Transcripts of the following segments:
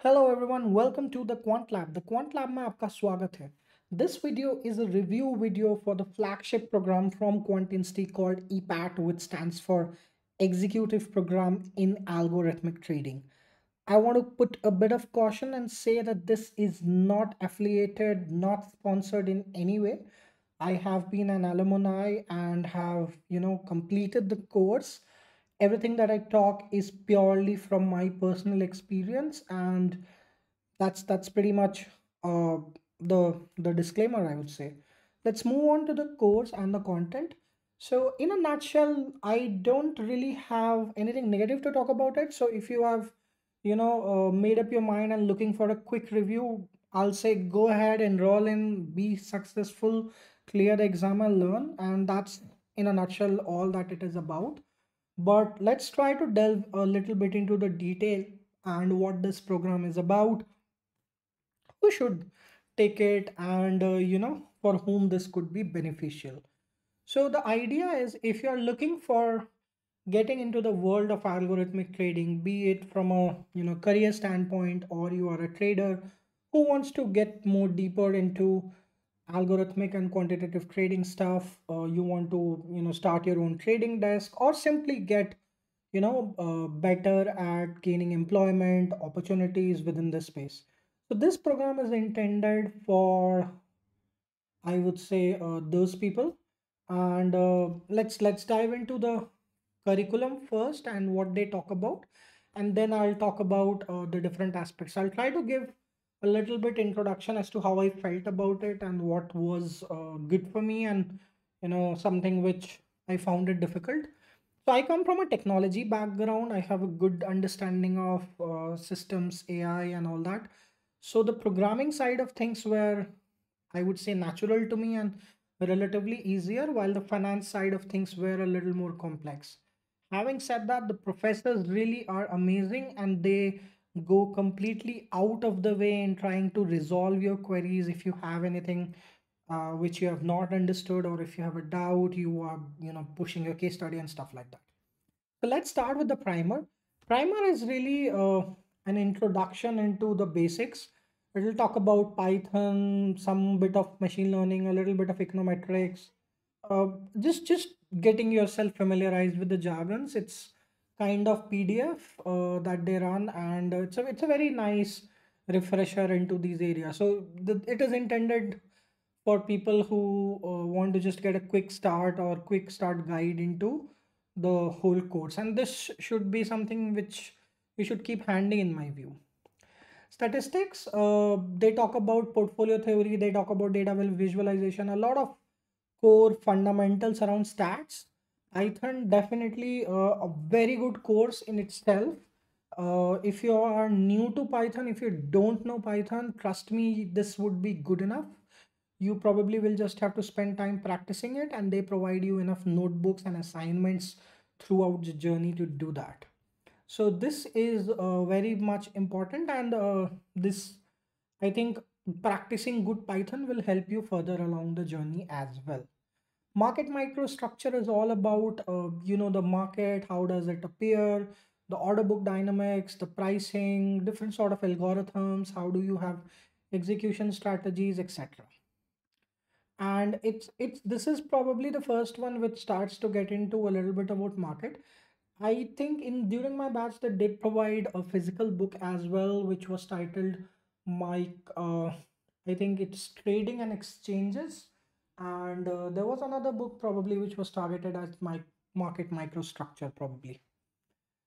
Hello everyone, welcome to the Quant Lab. The Quant Lab में aapka swagat hai. This video is a review video for the flagship program from QuantInsti called EPAT, which stands for Executive Program in Algorithmic Trading. I want to put a bit of caution and say that this is not affiliated, not sponsored in any way. I have been an alumni and have, you know, completed the course everything that i talk is purely from my personal experience and that's that's pretty much uh, the the disclaimer i would say. Let's move on to the course and the content. So in a nutshell i don't really have anything negative to talk about it. So if you have you know uh, made up your mind and looking for a quick review i'll say go ahead enroll in be successful clear the exam and learn. And that's in a nutshell all that it is about but let's try to delve a little bit into the detail and what this program is about. Who should take it and uh, you know for whom this could be beneficial. So the idea is if you're looking for getting into the world of algorithmic trading be it from a you know career standpoint or you are a trader who wants to get more deeper into algorithmic and quantitative trading stuff uh, you want to you know start your own trading desk or simply get you know uh, better at gaining employment opportunities within this space. So this program is intended for i would say uh, those people. And uh, let's let's dive into the curriculum first and what they talk about. And then i'll talk about uh, the different aspects. I'll try to give a little bit introduction as to how i felt about it and what was uh, good for me and you know something which i found it difficult so I come from a technology background. I have a good understanding of uh, systems, AI, and all that. So the programming side of things were, I would say, natural to me and relatively easier, while the finance side of things were a little more complex. Having said that, the professors really are amazing and they go completely out of the way in trying to resolve your queries if you have anything uh, which you have not understood or if you have a doubt you are you know pushing your case study and stuff like that. So let's start with the primer. Primer is really uh, an introduction into the basics. It will talk about python some bit of machine learning a little bit of econometrics. Uh, just just getting yourself familiarized with the jargons it's kind of pdf uh, that they run and it's a it's a very nice refresher into these areas. So the, it is intended for people who uh, want to just get a quick start or quick start guide into the whole course. And this should be something which you should keep handy in my view. Statistics uh, they talk about portfolio theory they talk about data visualization a lot of core fundamentals around stats python definitely uh, a very good course in itself. Uh, if you are new to python if you don't know python trust me this would be good enough. You probably will just have to spend time practicing it and they provide you enough notebooks and assignments throughout the journey to do that. So this is uh, very much important and uh, this i think practicing good python will help you further along the journey as well market microstructure is all about uh, you know the market how does it appear the order book dynamics the pricing different sort of algorithms how do you have execution strategies etc and it's it's this is probably the first one which starts to get into a little bit about market. I think in during my batch they did provide a physical book as well which was titled mike uh, i think it's trading and exchanges and uh, there was another book probably which was targeted as my market microstructure probably.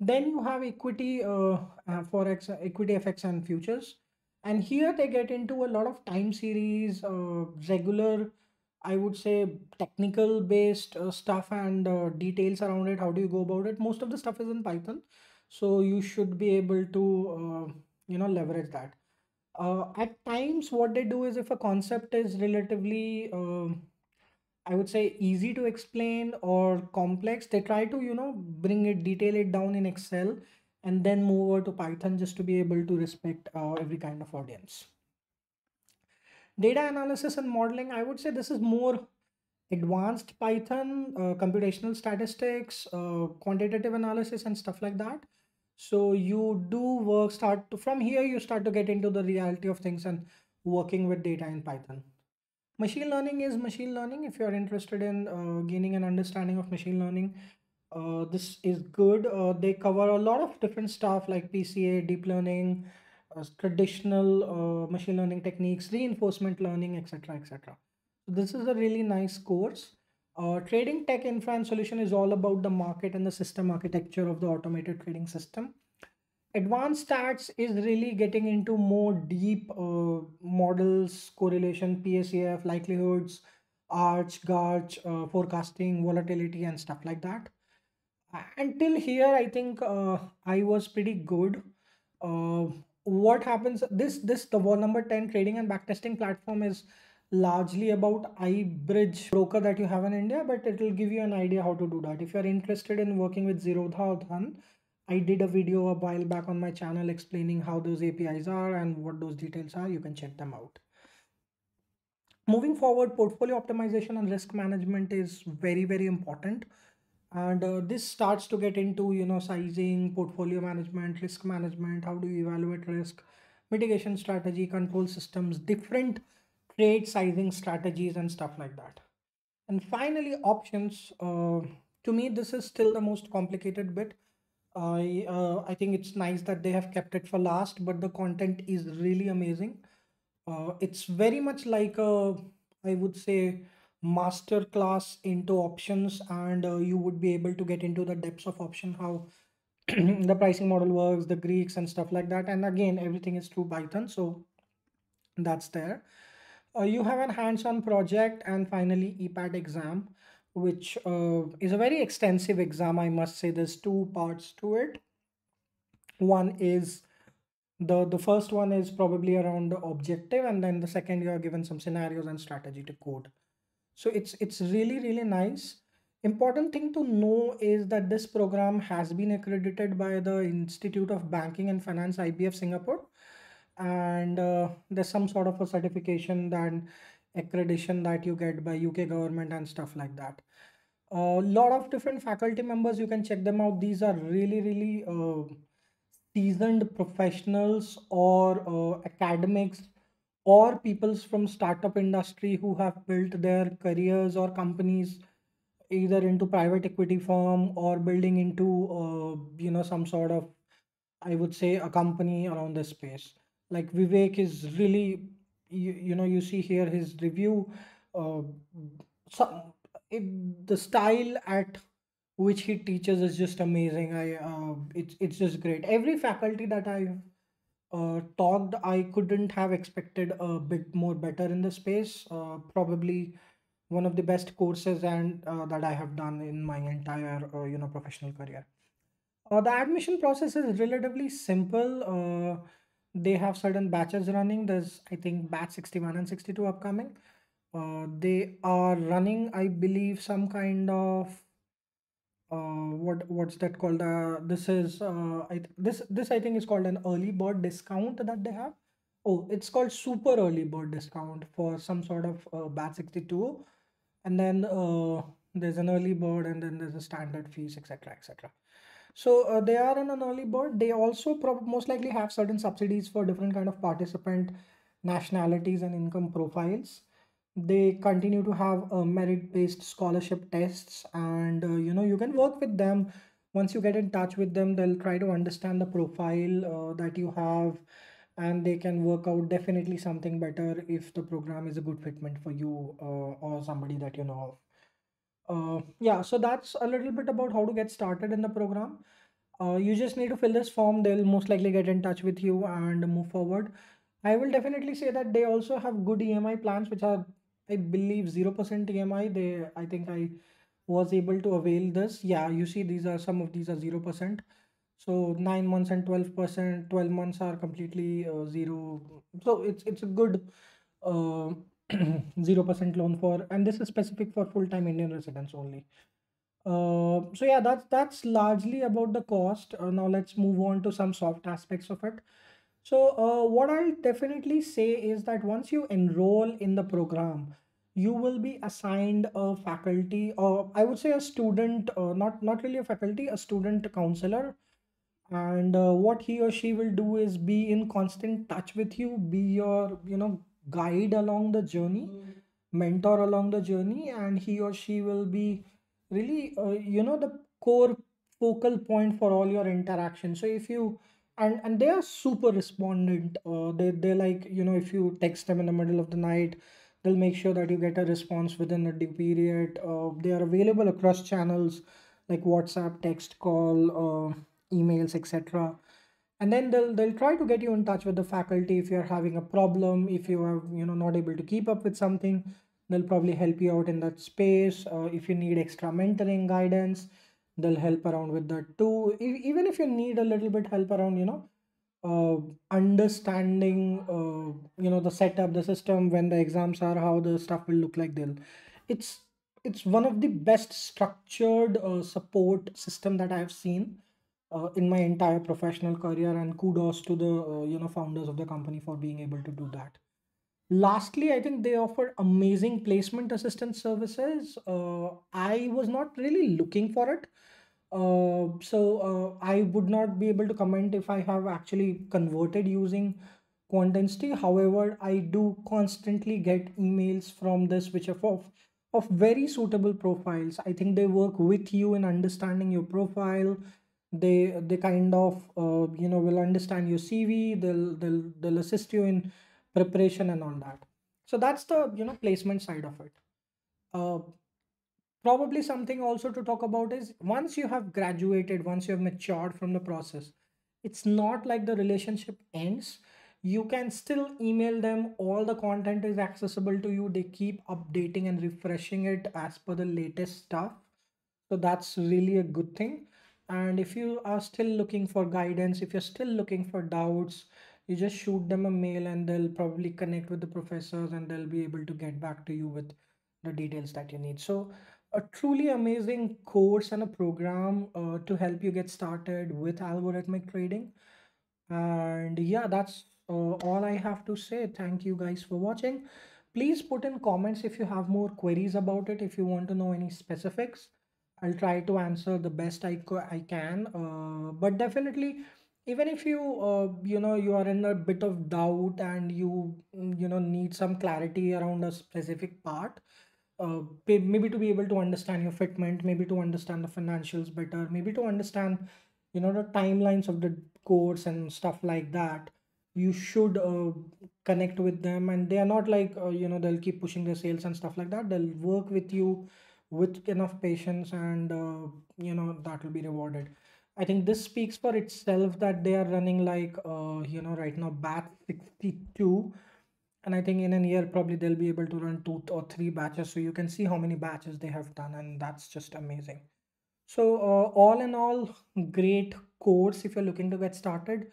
Then you have equity uh, uh, forex equity fx and futures. And here they get into a lot of time series uh, regular i would say technical based uh, stuff and uh, details around it. How do you go about it? Most of the stuff is in python. So you should be able to uh, you know leverage that uh, at times what they do is if a concept is relatively um i would say easy to explain or complex they try to you know bring it detail it down in excel and then move over to python just to be able to respect uh, every kind of audience. Data analysis and modeling i would say this is more advanced python uh, computational statistics uh, quantitative analysis and stuff like that So you do work start to, from here you start to get into the reality of things and working with data in Python. Machine learning is machine learning. If you're interested in uh, gaining an understanding of machine learning, uh, this is good. Uh, they cover a lot of different stuff like PCA, deep learning, uh, traditional uh, machine learning techniques, reinforcement learning, etc., etc. This is a really nice course. Uh, trading tech and solution is all about the market and the system architecture of the automated trading system. Advanced stats is really getting into more deep uh, models correlation pacf likelihoods arch garch uh, forecasting volatility and stuff like that. Until here i think uh, i was pretty good. Uh, what happens this this the number 10 trading and backtesting platform is largely about iBridge broker that you have in India, but it will give you an idea how to do that. If you're interested in working with Zerodha or Dhan, I did a video a while back on my channel explaining how those APIs are and what those details are. You can check them out. Moving forward, portfolio optimization and risk management is very, very important. And uh, this starts to get into, you know, sizing, portfolio management, risk management, how do you evaluate risk, mitigation strategy, control systems, different trade sizing strategies and stuff like that. And finally, options. Uh, to me, this is still the most complicated bit. I uh, I think it's nice that they have kept it for last, but the content is really amazing. Uh, it's very much like a, I would say, master class into options, and uh, you would be able to get into the depths of option, how the pricing model works, the Greeks and stuff like that. And again, everything is through Python, so that's there. Uh, you have a hands-on project, and finally, EPAT exam, which uh, is a very extensive exam. I must say, there's two parts to it. One is the the first one is probably around the objective and then the second you are given some scenarios and strategy to code so it's it's really really nice important thing to know is that this program has been accredited by the institute of banking and finance ibf singapore and uh, there's some sort of a certification that accreditation that you get by uk government and stuff like that. A lot of different faculty members you can check them out. These are really really uh, seasoned professionals or uh, academics or peoples from startup industry who have built their careers or companies either into private equity firm or building into uh, you know some sort of i would say a company around this space like vivek is really you, you know you see here his review uh, some it, the style at which he teaches is just amazing. I uh, it's it's just great. Every faculty that I've uh, talked, I couldn't have expected a bit more better in the space. Uh, probably one of the best courses and uh, that I have done in my entire uh, you know professional career. Uh, the admission process is relatively simple. Uh, they have certain batches running. There's I think batch 61 and 62 upcoming. Uh, they are running, I believe, some kind of uh what what's that called uh this is uh I th- this this I think is called an early bird discount that they have oh it's called super early bird discount for some sort of uh, batch 62 and then uh there's an early bird and then there's a standard fees etc etc so uh, they are on an early bird. They also most likely have certain subsidies for different kind of participant nationalities and income profiles. They continue to have uh, merit based scholarship tests and uh, you know you can work with them. Once you get in touch with them they'll try to understand the profile uh, that you have and they can work out definitely something better if the program is a good fitment for you uh, or somebody that you know of uh, yeah so that's a little bit about how to get started in the program uh, you just need to fill this form they'll most likely get in touch with you and move forward i will definitely say that they also have good emi plans which are I believe 0% EMI. They, I think I was able to avail this. Yeah, you see, these are some of these are 0%. So nine months and 12%, 12 months are completely uh, zero. So it's it's a good uh, 0% loan for, and this is specific for full-time Indian residents only. Uh, so yeah, that's that's largely about the cost. Uh, now let's move on to some soft aspects of it. So, uh, what I'll definitely say is that once you enroll in the program, you will be assigned a faculty, or I would say a student, uh, not not really a faculty, a student counselor, and uh, what he or she will do is be in constant touch with you be your you know guide along the journey mentor along the journey and he or she will be really uh, you know the core focal point for all your interaction so if you and and they are super respondent uh, they they like you know if you text them in the middle of the night they'll make sure that you get a response within a due period. Uh, they are available across channels like whatsapp text call uh, emails etc and then they'll they'll try to get you in touch with the faculty if you're having a problem if you are you know not able to keep up with something. They'll probably help you out in that space uh, if you need extra mentoring guidance they'll help around with that too. Even if you need a little bit help around you know uh, understanding uh, you know the setup the system when the exams are how the stuff will look like they'll it's it's one of the best structured uh, support system that i have seen uh, in my entire professional career and kudos to the uh, you know founders of the company for being able to do that lastly i think they offer amazing placement assistance services uh, i was not really looking for it uh, so uh, I would not be able to comment if I have actually converted using QuantInsti. However, I do constantly get emails from this which are of, of very suitable profiles. I think they work with you in understanding your profile. They they kind of uh, you know will understand your CV. They'll they'll they'll assist you in preparation and all that. So that's the you know placement side of it. Uh, probably something also to talk about is once you have graduated once you have matured from the process it's not like the relationship ends you can still email them all the content is accessible to you they keep updating and refreshing it as per the latest stuff so that's really a good thing and if you are still looking for guidance if you're still looking for doubts you just shoot them a mail and they'll probably connect with the professors and they'll be able to get back to you with the details that you need. So a truly amazing course and a program uh, to help you get started with algorithmic trading. And yeah that's uh, all i have to say. Thank you guys for watching. Please put in comments if you have more queries about it if you want to know any specifics i'll try to answer the best i, I can uh, but definitely even if you uh, you know you are in a bit of doubt and you you know need some clarity around a specific part uh, maybe to be able to understand your fitment, maybe to understand the financials better, maybe to understand, you know, the timelines of the course and stuff like that. You should uh, connect with them, and they are not like uh, you know they'll keep pushing their sales and stuff like that. They'll work with you with enough patience, and uh, you know that will be rewarded. I think this speaks for itself that they are running like uh, you know right now bat 62 and I think in a year probably they'll be able to run two or three batches. So you can see how many batches they have done, and that's just amazing. So uh, all in all, great course if you're looking to get started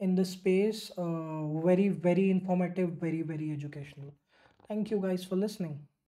in this space. Uh, very very informative, very very educational. Thank you guys for listening.